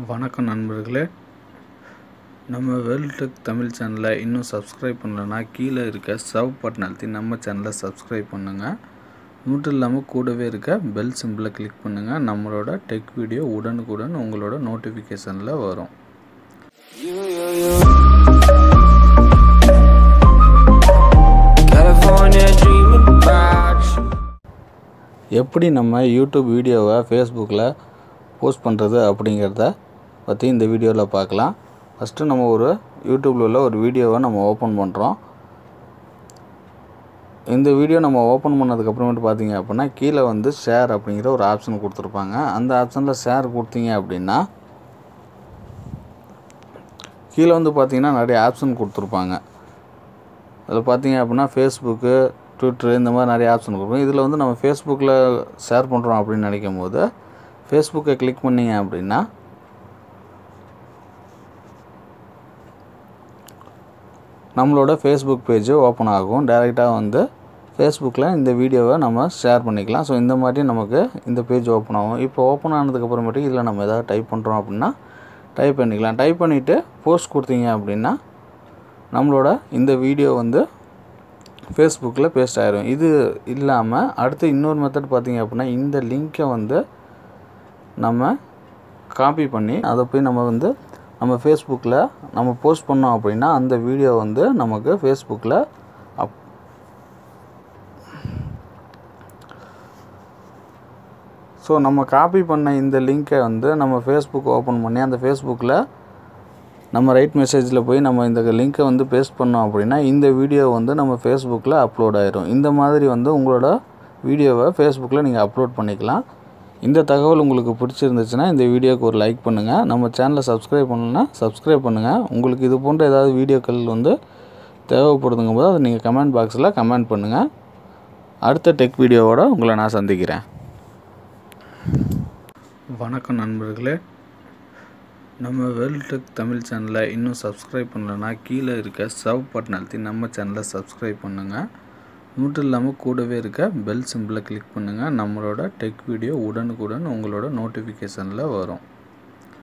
வணக்கம் நண்பர்களே. நம்ம வேர்ல்ட் டெக் தமிழ் சேனலை இன்னும் சப்ஸ்கிரைப் பண்ணலன்னா கீழே இருக்க சவ் பட்டன் அழுத்தி நம்ம சேனலை சப்ஸ்கிரைப் பண்ணுங்கள் மட்டும் இல்லாமல் கூடவே இருக்க பெல் சிம்பிளை கிளிக் பண்ணுங்கள் நம்மளோட டெக் வீடியோ உடனுக்குடன் உங்களோட நோட்டிஃபிகேஷனில் வரும். எப்படி நம்ம யூடியூப் வீடியோவை ஃபேஸ்புக்கில் போஸ்ட் பண்ணுறது அப்படிங்கிறத பற்றி இந்த வீடியோவில் பார்க்கலாம். ஃபஸ்ட்டு நம்ம ஒரு யூடியூப்பில் உள்ள ஒரு வீடியோவை நம்ம ஓப்பன் பண்ணுறோம் இந்த வீடியோ நம்ம ஓப்பன் பண்ணதுக்கப்புறமேட்டு பார்த்தீங்க அப்படின்னா கீழே வந்து ஷேர் அப்படிங்கிற ஒரு ஆப்ஷன் கொடுத்துருப்பாங்க. அந்த ஆப்ஷனில் ஷேர் கொடுத்தீங்க அப்படின்னா கீழே வந்து பார்த்திங்கன்னா நிறைய ஆப்ஷன் கொடுத்துருப்பாங்க. அதில் பார்த்தீங்க அப்படின்னா ஃபேஸ்புக்கு ட்விட்டரு இந்த மாதிரி நிறைய ஆப்ஷன் கொடுக்கும். இதில் வந்து நம்ம ஃபேஸ்புக்கில் ஷேர் பண்ணுறோம் அப்படின்னு நினைக்கும் போது ஃபேஸ்புக்கை கிளிக் பண்ணீங்க அப்படின்னா நம்மளோட ஃபேஸ்புக் பேஜ் ஓப்பன் ஆகும். டைரெக்டாக வந்து ஃபேஸ்புக்கில் இந்த வீடியோவை நம்ம ஷேர் பண்ணிக்கலாம். ஸோ இந்த மாதிரி நமக்கு இந்த பேஜ் ஓப்பன் ஆகும். இப்போ ஓப்பன் ஆனதுக்கப்புறமேட்டு இதில் நம்ம எதாவது டைப் பண்ணுறோம் அப்படின்னா டைப் பண்ணிக்கலாம். டைப் பண்ணிவிட்டு போஸ்ட் கொடுத்தீங்க அப்படின்னா நம்மளோட இந்த வீடியோ வந்து ஃபேஸ்புக்கில் பேஸ்ட் ஆயிரும். இது இல்லாமல் அடுத்து இன்னொரு மெத்தட் பார்த்தீங்க அப்படின்னா இந்த லிங்க்கை வந்து நம்ம காப்பி பண்ணி அதை போய் நம்ம வந்து நம்ம ஃபேஸ்புக்கில் நம்ம போஸ்ட் பண்ணோம் அப்படின்னா அந்த வீடியோ வந்து நமக்கு ஃபேஸ்புக்கில் அப் ஸோ நம்ம காப்பி பண்ண இந்த லிங்க்கை வந்து நம்ம ஃபேஸ்புக் ஓப்பன் பண்ணி அந்த ஃபேஸ்புக்கில் நம்ம ரைட் மெசேஜில் போய் நம்ம இந்த லிங்க்கை வந்து பேஸ்ட் பண்ணோம் அப்படின்னா இந்த வீடியோ வந்து நம்ம ஃபேஸ்புக்கில் அப்லோட் ஆயிரும். இந்த மாதிரி வந்து உங்களோட வீடியோவை ஃபேஸ்புக்கில் நீங்கள் அப்லோட் பண்ணிக்கலாம். இந்த தகவல் உங்களுக்கு பிடிச்சிருந்துச்சுன்னா இந்த வீடியோக்கு ஒரு லைக் பண்ணுங்கள் நம்ம சேனலை சப்ஸ்கிரைப் பண்ணணுன்னா சப்ஸ்கிரைப் பண்ணுங்கள் உங்களுக்கு இது போன்ற ஏதாவது வீடியோக்கள் வந்து தேவைப்படுதுங்கும் போது அதை நீங்கள் கமெண்ட் பாக்ஸில் கமெண்ட் பண்ணுங்கள் அடுத்த டெக் வீடியோவோடு உங்களை நான் சந்திக்கிறேன். வணக்கம் நண்பர்களே. நம்ம வேர்ல்ட் டெக் தமிழ் சேனலை இன்னும் சப்ஸ்கிரைப் பண்ணலன்னா கீழே இருக்க சவ் பட்டன் அழுத்தி நம்ம சேனலை சப்ஸ்கிரைப் பண்ணுங்கள் மட்டும் இல்லாமல் கூடவே இருக்க பெல் சிம்பிளை கிளிக் பண்ணுங்கள் நம்மளோட டெக் வீடியோ உடனுக்குடன் உங்களோட நோட்டிஃபிகேஷனில் வரும்.